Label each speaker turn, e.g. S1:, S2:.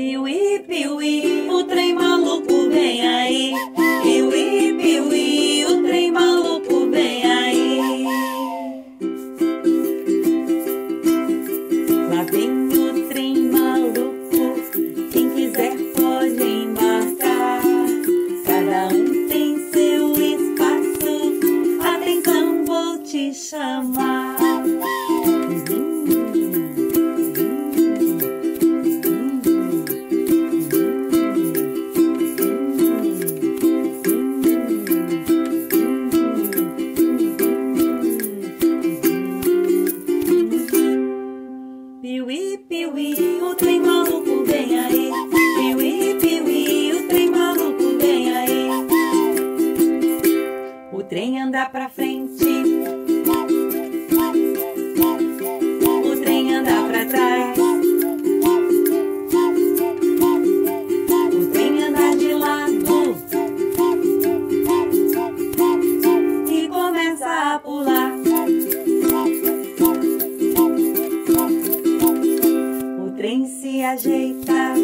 S1: Piuí, piuí, o trem maluco vem aí. Piuí, piuí, o trem maluco vem aí. Lá vem o trem maluco, quem quiser pode embarcar. Cada um tem seu espaço, atenção, vou te chamar. Piuí, piuí, o trem maluco vem aí. Piuí, piuí, o trem maluco vem aí. O trem anda pra frente. O trem anda pra trás. O trem anda de lado. E começa a pular. Trem se ajeita